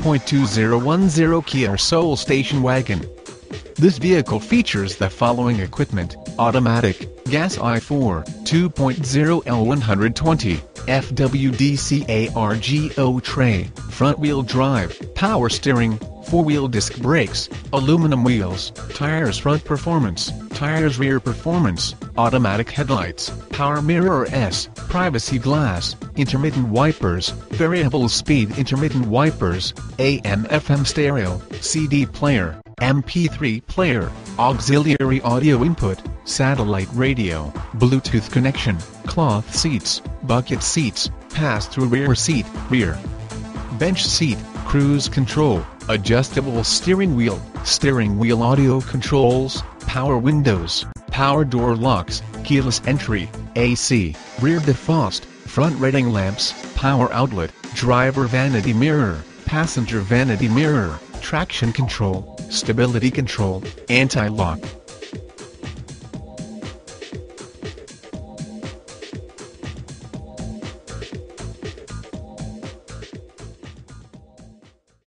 5.2010 Kia Soul station wagon. This vehicle features the following equipment, automatic, gas I4, 2.0 L120, FWD-CARGO tray, front-wheel drive, power steering, four-wheel disc brakes, aluminum wheels, tires front performance, tires rear performance, automatic headlights, power mirror S, privacy glass, intermittent wipers, variable speed intermittent wipers, AM FM stereo, CD player, MP3 player, auxiliary audio input, satellite radio, Bluetooth connection, cloth seats, bucket seats, pass-through rear seat, rear bench seat, cruise control, adjustable steering wheel, steering wheel audio controls, power windows, power door locks, keyless entry, AC, rear defrost, front reading lamps, power outlet, driver vanity mirror, passenger vanity mirror, traction control, stability control, anti-lock,